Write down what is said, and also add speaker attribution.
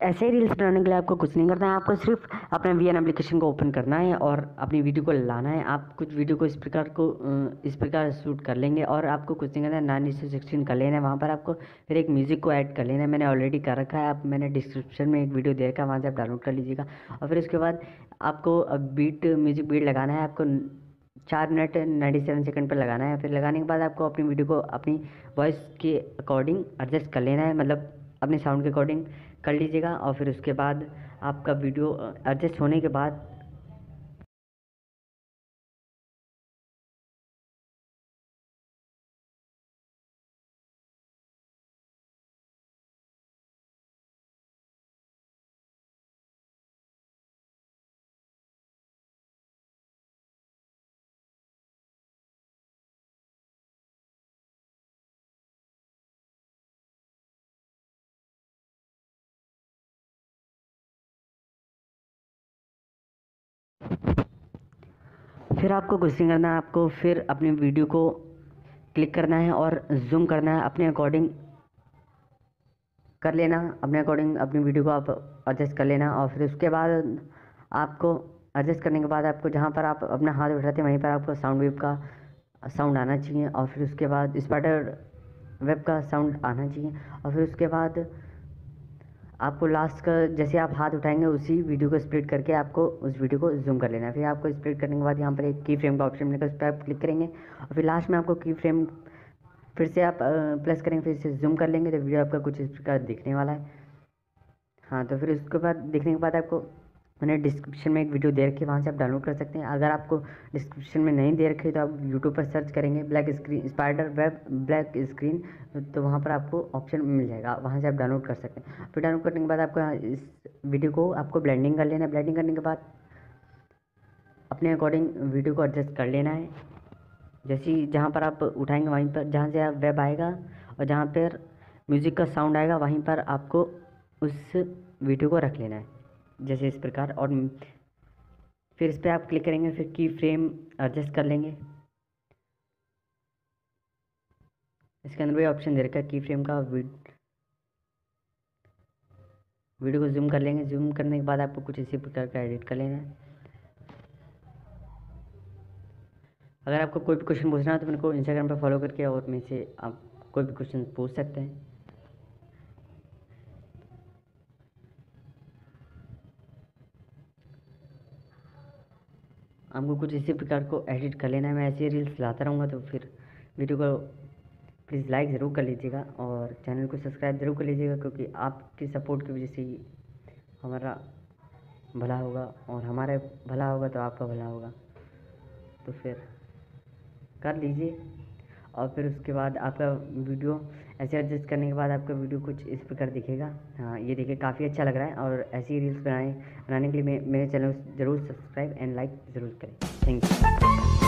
Speaker 1: ऐसे ही रील्स बनाने के लिए आपको कुछ नहीं करना है, आपको सिर्फ़ अपने वी एन एप्लीकेशन को ओपन करना है और अपनी वीडियो को लाना है। आप कुछ वीडियो को इस प्रकार को इस प्रकार शूट कर लेंगे और आपको कुछ नहीं करना है। नाइन से सिक्सटीन कर लेना है, वहाँ पर आपको फिर एक म्यूज़िक को ऐड कर लेना है। मैंने ऑलरेडी कर रखा है, आप, मैंने डिस्क्रिप्शन में एक वीडियो दे रखा है, वहाँ से आप डाउनलोड कर लीजिएगा। और फिर उसके बाद आपको बीट म्यूज़िक बीट लगाना है, आपको चार मिनट नाइन्टी सेवन सेकेंड पर लगाना है। फिर लगाने के बाद आपको अपनी वीडियो को अपनी वॉइस के अकॉर्डिंग एडजस्ट कर लेना है। मतलब अपने साउंड के अकॉर्डिंग कर लीजिएगा और फिर उसके बाद आपका वीडियो एडजस्ट होने के बाद फिर आपको कुछ नहीं करना है, आपको फिर अपनी वीडियो को क्लिक करना है और जूम करना है, अपने अकॉर्डिंग कर लेना, अपने अकॉर्डिंग अपनी वीडियो को आप एडजस्ट कर लेना और फिर उसके बाद आपको एडजस्ट करने के बाद आपको जहाँ पर आप अपना हाथ उठाते हैं, वहीं पर आपको साउंड वेव का साउंड आना चाहिए और फिर उसके बाद स्पाइडर वेब का साउंड आना चाहिए और फिर उसके बाद आपको लास्ट का जैसे आप हाथ उठाएँगे, उसी वीडियो को स्प्लिट करके आपको उस वीडियो को जूम कर लेना है। फिर आपको स्प्लिट करने के बाद यहाँ पर एक की फ्रेम का ऑप्शन मिलेगा, उस पर आप क्लिक करेंगे और फिर लास्ट में आपको की फ्रेम फिर से आप प्लस करेंगे, फिर से जूम कर लेंगे तो वीडियो आपका कुछ इस प्रकार दिखने वाला है। हाँ तो फिर उसके बाद, दिखने के बाद आपको मैंने डिस्क्रिप्शन में एक वीडियो दे रखी है, वहाँ से आप डाउनलोड कर सकते हैं। अगर आपको डिस्क्रिप्शन में नहीं दे रखी तो आप यूट्यूब पर सर्च करेंगे black screen spider web black screen तो वहाँ पर आपको ऑप्शन मिल जाएगा। वहाँ से आप डाउनलोड कर सकते हैं। फिर डाउनलोड करने के बाद आपको इस वीडियो को, आपको ब्लेंडिंग कर लेना है। ब्लेंडिंग करने के बाद अपने अकॉर्डिंग वीडियो को एडजस्ट कर लेना है। जैसे जहाँ पर आप उठाएँगे, वहीं पर जहाँ से आप वेब आएगा और जहाँ पर म्यूज़िक का साउंड आएगा, वहीं पर आपको उस वीडियो को रख लेना है। जैसे इस प्रकार, और फिर इस पर आप क्लिक करेंगे, फिर की फ्रेम एडजस्ट कर लेंगे। इसके अंदर भी ऑप्शन दे रखा है की फ्रेम का वीडियो को जूम कर लेंगे। जूम करने के बाद आपको कुछ इसी प्रकार का एडिट कर लेना है। अगर आपको कोई भी क्वेश्चन पूछना है तो मेरे को इंस्टाग्राम पर फॉलो करके और मेरे से आप कोई भी क्वेश्चन पूछ सकते हैं। हमको कुछ इसी प्रकार को एडिट कर लेना है। मैं ऐसे रील्स लाता रहूँगा तो फिर वीडियो को प्लीज़ लाइक ज़रूर कर लीजिएगा और चैनल को सब्सक्राइब ज़रूर कर लीजिएगा क्योंकि आपकी सपोर्ट की वजह से ही हमारा भला होगा और हमारे भला होगा तो आपका भला होगा। तो फिर कर लीजिए और फिर उसके बाद आपका वीडियो ऐसे एडजस्ट करने के बाद आपका वीडियो कुछ इस प्रकार दिखेगा। हाँ ये देखिए, काफ़ी अच्छा लग रहा है और ऐसी रील्स बनाए, बनाने के लिए मेरे चैनल ज़रूर सब्सक्राइब एंड लाइक ज़रूर करें। Thank you